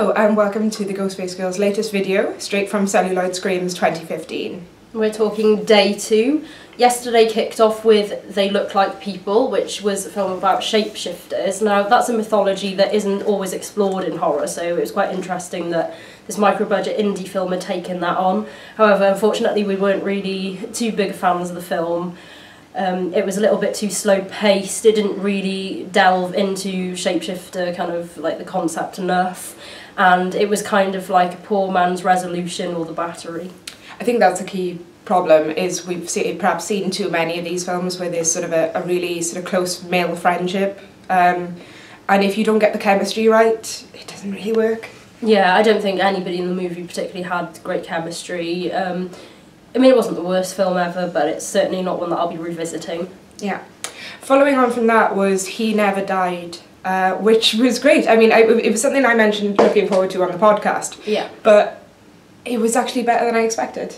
Hello and welcome to the Ghostface Girls latest video, straight from Celluloid Screams 2015. We're talking day two. Yesterday kicked off with They Look Like People, which was a film about shapeshifters. Now, that's a mythology that isn't always explored in horror, so it was quite interesting that this micro budget indie film had taken that on. However, unfortunately, we weren't really too big fans of the film. Um, it was a little bit too slow paced, it didn't really delve into shapeshifter kind of like the concept enough, and it was kind of like a poor man's resolution or the battery. I think that's a key problem is we've perhaps seen too many of these films where there's sort of a, a really sort of close male friendship um, and if you don't get the chemistry right it doesn't really work. Yeah, I don't think anybody in the movie particularly had great chemistry. Um, I mean, it wasn't the worst film ever, but it's certainly not one that I'll be revisiting. Yeah. Following on from that was He Never Died, uh, which was great. I mean, I, it was something I mentioned looking forward to on the podcast. Yeah. But it was actually better than I expected.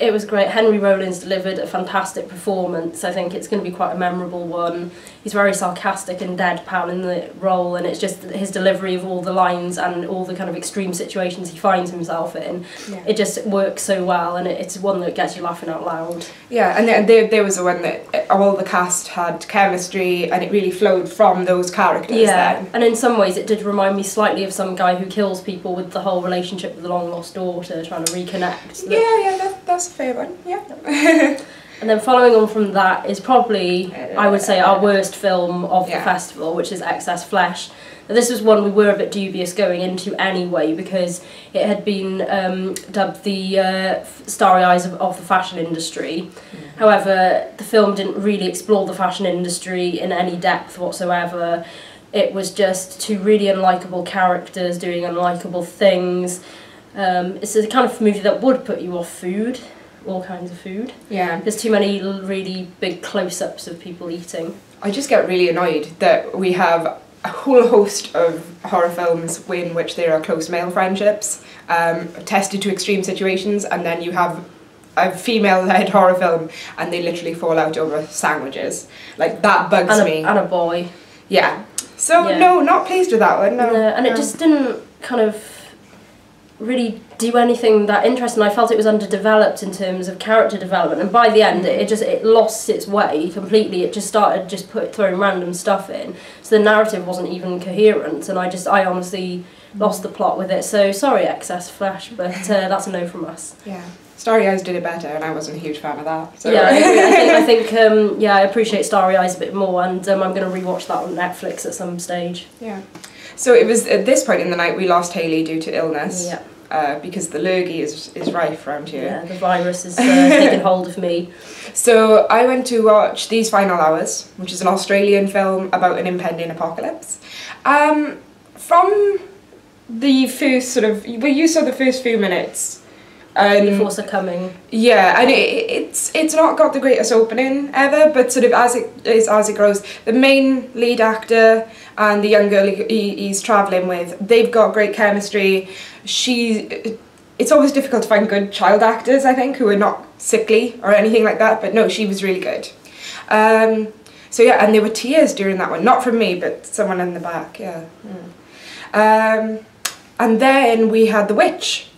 It was great. Henry Rollins delivered a fantastic performance. I think it's going to be quite a memorable one. He's very sarcastic and deadpan in the role, and it's just his delivery of all the lines and all the kind of extreme situations he finds himself in. Yeah. It just works so well, and it, it's one that gets you laughing out loud. Yeah, and there, there, there was the one that uh, all the cast had chemistry and it really flowed from those characters Yeah, then. and in some ways it did remind me slightly of some guy who kills people with the whole relationship with the long lost daughter, trying to reconnect. Yeah, yeah, that, that's a fair one, yeah. And then following on from that is probably, I would say, our worst film of Yeah. the festival, which is Excess Flesh. Now, this was one we were a bit dubious going into anyway because it had been um, dubbed the uh, starry eyes of, of the fashion industry. However, the film didn't really explore the fashion industry in any depth whatsoever. It was just two really unlikable characters doing unlikable things. Um, it's the kind of movie that would put you off food, all kinds of food. yeah. There's too many really big close-ups of people eating. I just get really annoyed that we have a whole host of horror films in which there are close male friendships, um, tested to extreme situations, and then you have a female-led horror film and they literally fall out over sandwiches. Like, that bugs And a, me. and a boy. yeah. So, Yeah. no, not pleased with that one, no. And, uh, and it just didn't kind of really do anything that interesting. I felt it was underdeveloped in terms of character development, and by the end, it, it just it lost its way completely. It just started just put throwing random stuff in, so the narrative wasn't even coherent, and I just I honestly lost the plot with it. So sorry, Excess Flesh, but uh, that's a no from us. Yeah. Starry Eyes did it better, and I wasn't a huge fan of that. So. Yeah, I. I think I think um, yeah, I appreciate Starry Eyes a bit more, and um, I'm going to rewatch that on Netflix at some stage. Yeah. So it was at this point in the night we lost Hayley due to illness. Yeah, Uh, because the lurgy is is rife around here. yeah, the virus is uh, taken hold of me. So I went to watch These Final Hours, which is an Australian film about an impending apocalypse. Um, from the first sort of, well, you saw the first few minutes. Um, Before succumbing. yeah, and it, it's it's not got the greatest opening ever, but sort of as it is as it grows, the main lead actor and the young girl he, he- he's traveling with, they've got great chemistry. She, it's always difficult to find good child actors, I think, who are not sickly or anything like that. But no, she was really good. Um, so yeah, and there were tears during that one, not from me, but someone in the back. Yeah. Um, and then we had The Witch,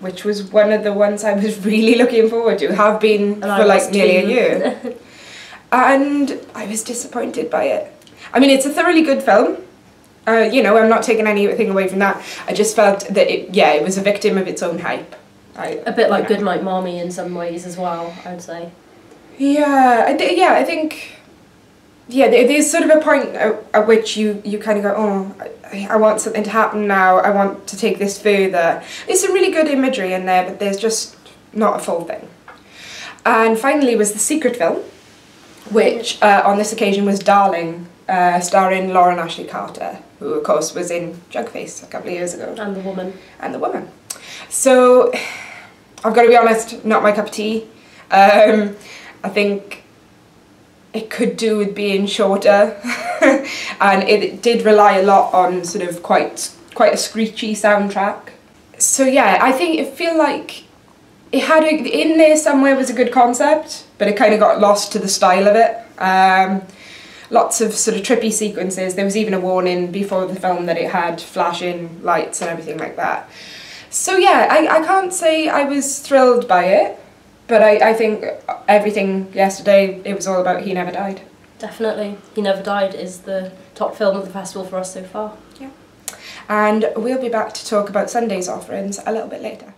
which was one of the ones I was really looking forward to, have been And I for like was nearly a year. and I was disappointed by it. I mean, it's a thoroughly good film. Uh, you know, I'm not taking anything away from that. I just felt that it, yeah, it was a victim of its own hype. I, A bit like you know. Goodnight Mommy in some ways as well, I would say. Yeah, I th- yeah, I think. Yeah, there, there's sort of a point at, at which you, you kind of go, oh, I, I want something to happen now. I want to take this further. There's some really good imagery in there, but there's just not a full thing. And finally was the secret film, which uh, on this occasion was Darling, uh, starring Lauren Ashley Carter, who of course was in Jug Face a couple of years ago And the woman. and the woman. So, I've got to be honest, not my cup of tea. Um, I think it could do with being shorter, and it did rely a lot on sort of quite quite a screechy soundtrack. So yeah, I think it feel like it had a, in there somewhere was a good concept, but it kind of got lost to the style of it. Um, lots of sort of trippy sequences. There was even a warning before the film that it had flashing lights and everything like that. So yeah, I, I can't say I was thrilled by it, but I, I think everything yesterday, it was all about He Never Died. Definitely. He Never Died is the top film of the festival for us so far. Yeah. And we'll be back to talk about Sunday's offerings a little bit later.